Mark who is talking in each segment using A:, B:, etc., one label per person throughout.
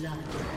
A: Blood.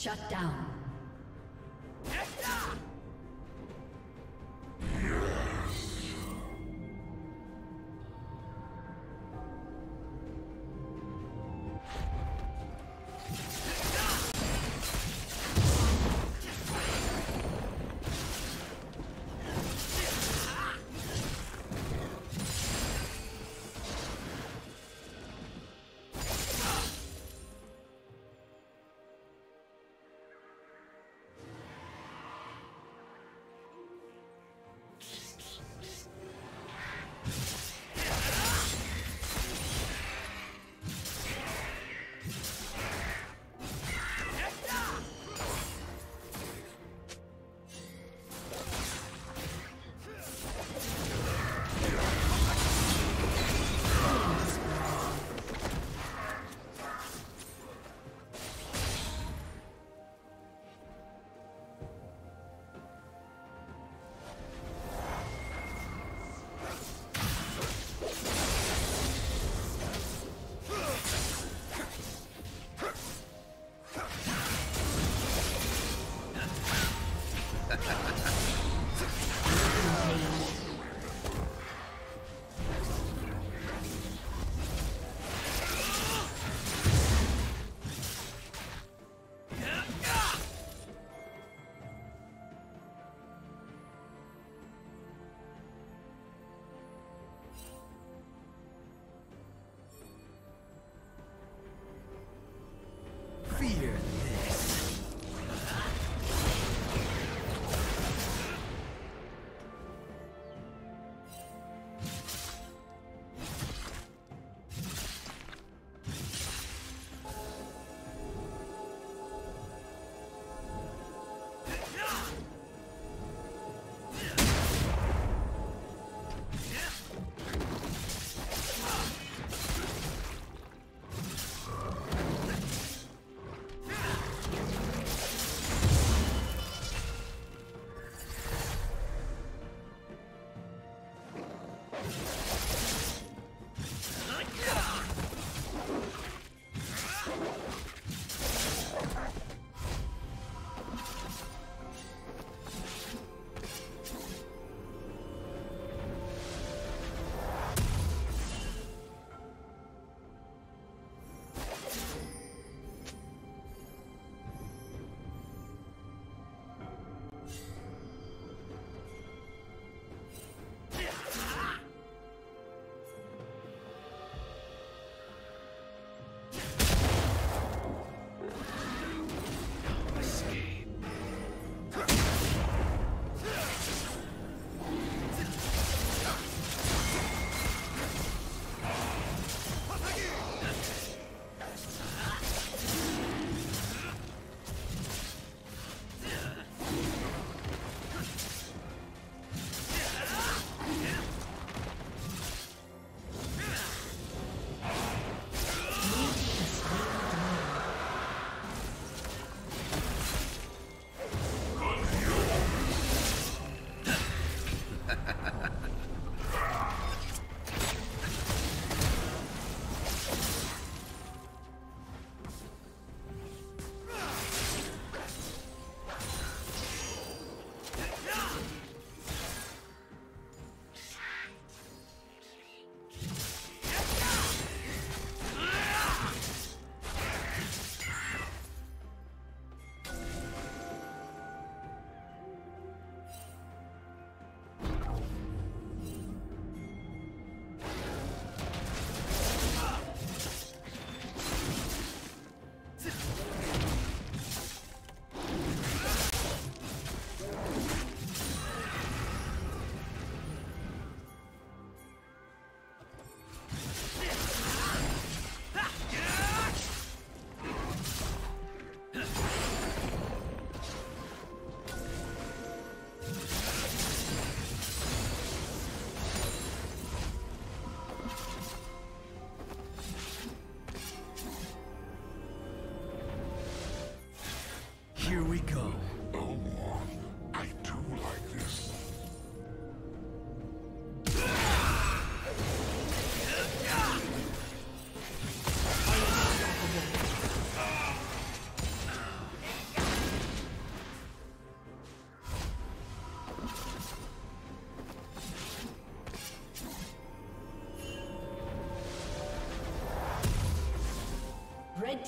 A: Shut down.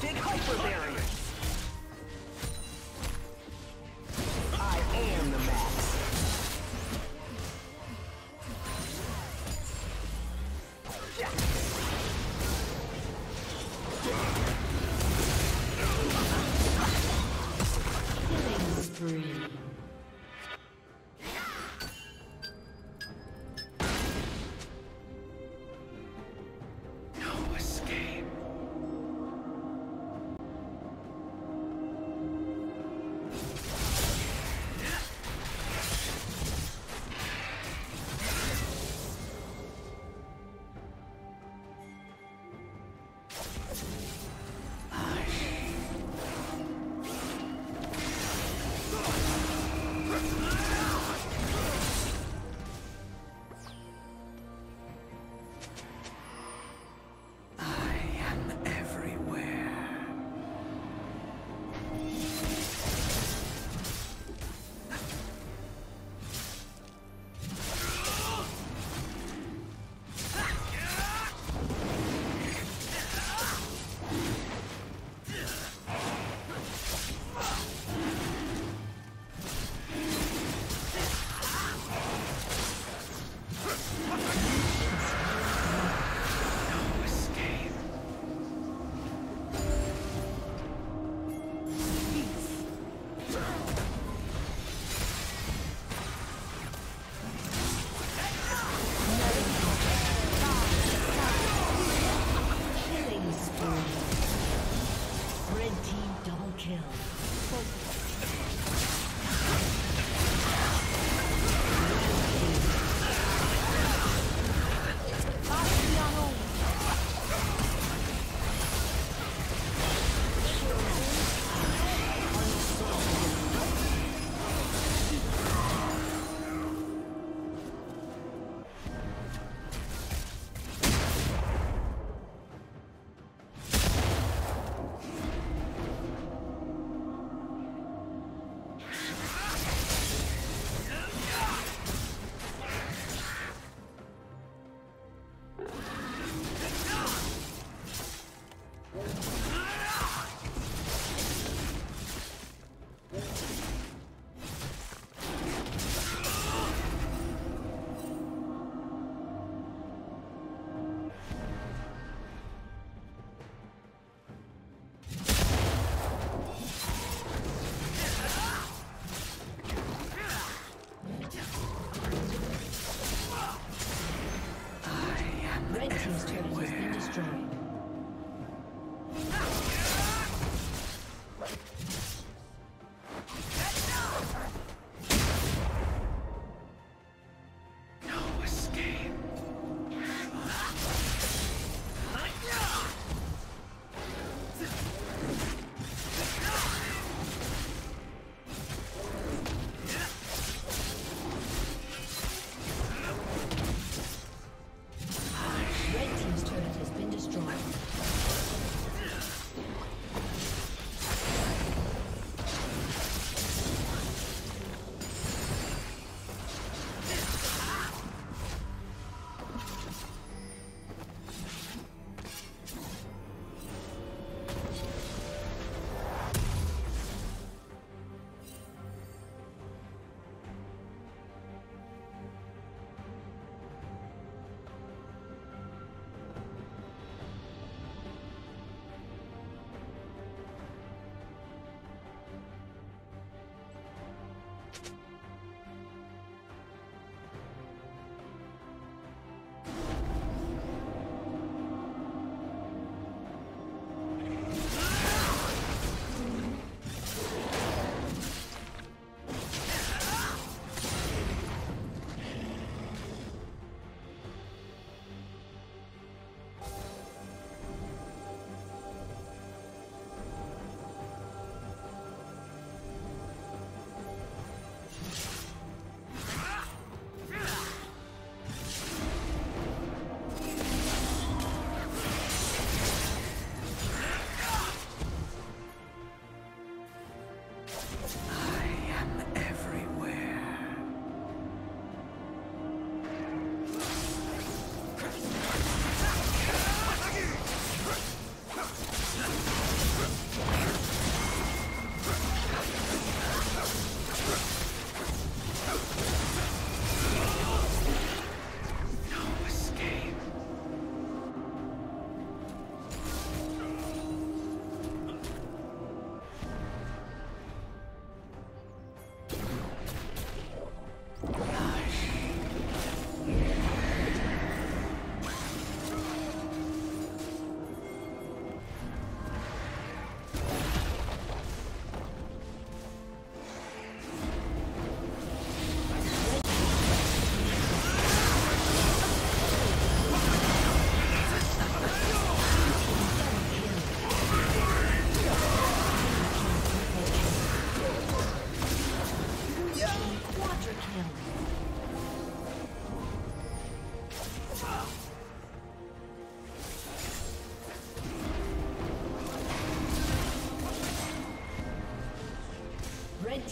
B: Galactic Hyper Barrier!